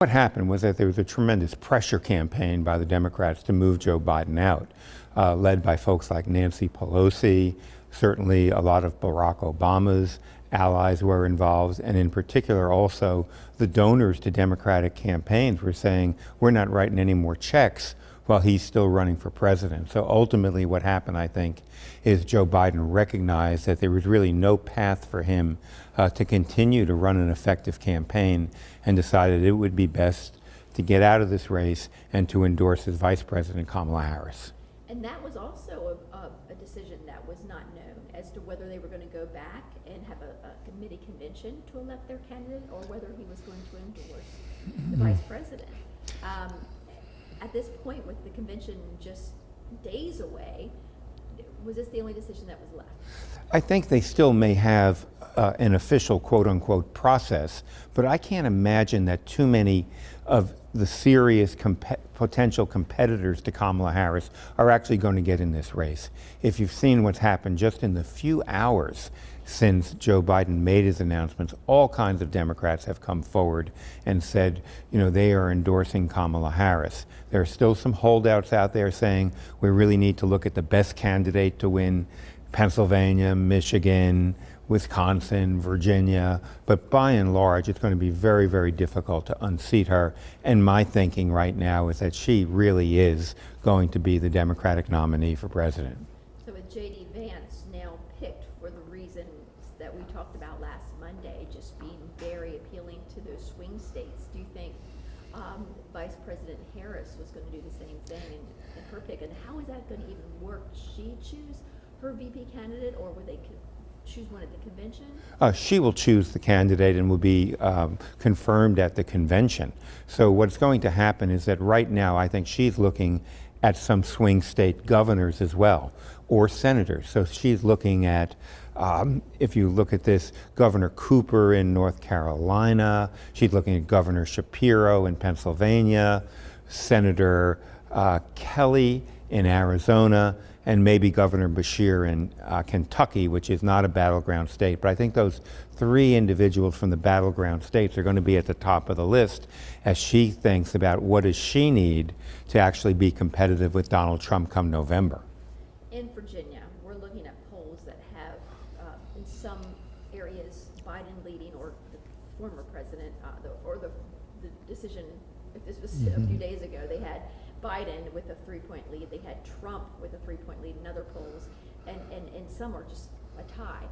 What happened was that there was a tremendous pressure campaign by the Democrats to move Joe Biden out, uh, led by folks like Nancy Pelosi. Certainly, a lot of Barack Obama's allies were involved, and in particular, also the donors to Democratic campaigns were saying, We're not writing any more checks while he's still running for president. So ultimately, what happened, I think, is Joe Biden recognized that there was really no path for him uh, to continue to run an effective campaign and decided it would be best to get out of this race and to endorse his vice president, Kamala Harris. And that was also a, a, a decision that was not known as to whether they were going to go back and have a, a committee convention to elect their candidate or whether he was going to endorse the vice president. Um, at this point, with the convention just days away, was this the only decision that was left? I think they still may have uh, an official quote unquote process, but I can't imagine that too many of the serious comp potential competitors to Kamala Harris are actually going to get in this race. If you've seen what's happened just in the few hours since Joe Biden made his announcements, all kinds of Democrats have come forward and said, you know, they are endorsing Kamala Harris. There are still some holdouts out there saying we really need to look at the best candidate to win Pennsylvania, Michigan, Wisconsin, Virginia, but by and large, it's going to be very, very difficult to unseat her. And my thinking right now is that she really is going to be the Democratic nominee for president. So with J.D. Vance now picked for the reasons that we talked about last Monday, just being very appealing to those swing states, do you think um, Vice President Harris was going to do the same thing in, in her pick? And how is that going to even work? She choose her VP candidate, or would they? Choose one at the convention? Uh, she will choose the candidate and will be um, confirmed at the convention. So what's going to happen is that right now I think she's looking at some swing state governors as well, or senators. So she's looking at, um, if you look at this, Governor Cooper in North Carolina, she's looking at Governor Shapiro in Pennsylvania, Senator uh, Kelly in Arizona, and maybe Governor Beshear in uh, Kentucky, which is not a battleground state. But I think those three individuals from the battleground states are going to be at the top of the list as she thinks about what does she need to actually be competitive with Donald Trump come November. In Virginia, we're looking at polls that have, uh, in some areas, Biden leading or the former president, uh, the, or the, the decision, if this was mm -hmm. a few mm-hmm. days ago, they had Biden with a three point lead. They had Trump with a three point lead in other polls, and, and, and some are just a tie.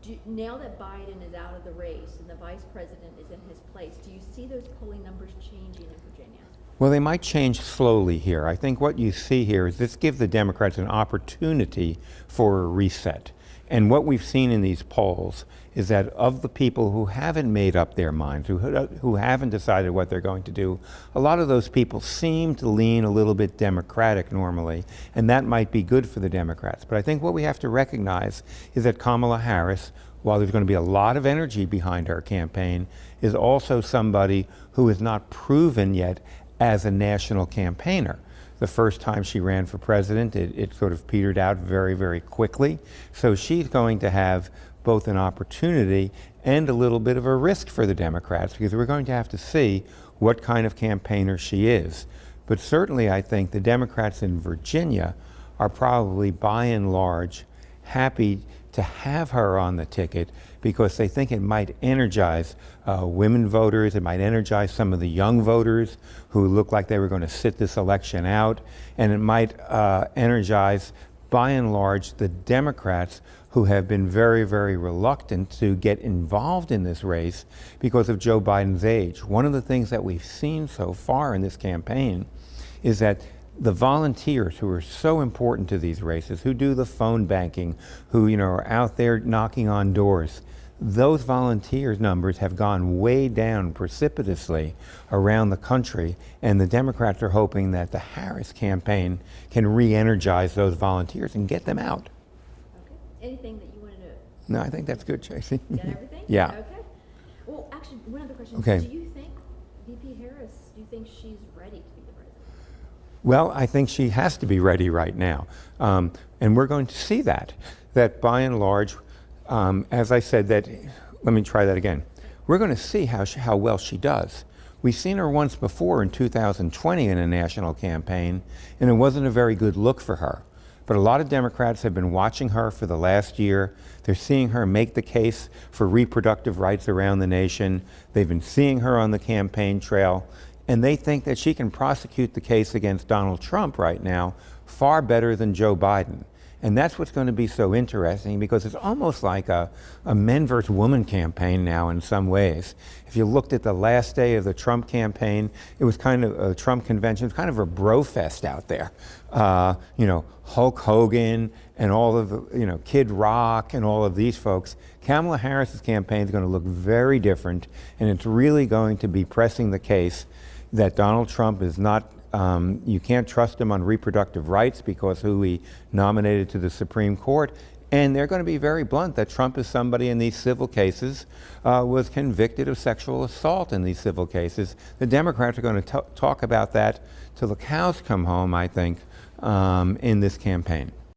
Do, now that Biden is out of the race and the vice president is in his place, do you see those polling numbers changing in Virginia? Well, they might change slowly here. I think what you see here is this gives the Democrats an opportunity for a reset. And what we've seen in these polls is that of the people who haven't made up their minds, who, who haven't decided what they're going to do, a lot of those people seem to lean a little bit Democratic normally, and that might be good for the Democrats. But I think what we have to recognize is that Kamala Harris, while there's going to be a lot of energy behind her campaign, is also somebody who is not proven yet as a national campaigner the first time she ran for president, it, it, sort of petered out very, very quickly. So she's going to have both an opportunity and a little bit of a risk for the Democrats because we're going to have to see what kind of campaigner she is. But certainly, I think the Democrats in Virginia are probably by and large happy to have her on the ticket because they think it might energize uh, women voters, it might energize some of the young voters who look like they were going to sit this election out, and it might uh, energize by and large, the Democrats who have been very, very reluctant to get involved in this race because of Joe Biden's age. One of the things that we've seen so far in this campaign is that the volunteers who are so important to these races, who do the phone banking, who you know are out there knocking on doors, those volunteers numbers have gone way down precipitously around the country, and the Democrats are hoping that the Harris campaign can re-energize those volunteers and get them out. Okay. Anything that you want to know? No, I think that's good, Tracy. Got everything? yeah. Okay. Well, actually, one other question. Okay. Do you think VP Harris? Do you think she's ready to be the president? Well, I think she has to be ready right now, um, and we're going to see that. That by and large um, as I said, that let me try that again. We're going to see how she, how well she does, We've seen her once before in 2020 in a national campaign, and it wasn't a very good look for her. But a lot of Democrats have been watching her for the last year. They're seeing her make the case for reproductive rights around the nation. They've been seeing her on the campaign trail, and they think that she can prosecute the case against Donald Trump right now far better than Joe Biden. And that's what's going to be so interesting because it's almost like a, a men versus woman campaign now in some ways. If you looked at the last day of the Trump campaign, it was kind of a Trump convention, it was kind of a bro fest out there. Uh, you know, Hulk Hogan and all of the, you know, Kid Rock and all of these folks. Kamala Harris's campaign is going to look very different, and it's really going to be pressing the case that Donald Trump is not um, you can't trust him on reproductive rights because who he nominated to the Supreme Court. And they're going to be very blunt that Trump is somebody in these civil cases, uh, was convicted of sexual assault in these civil cases. The Democrats are going to talk about that till the cows come home, I think, um, in this campaign.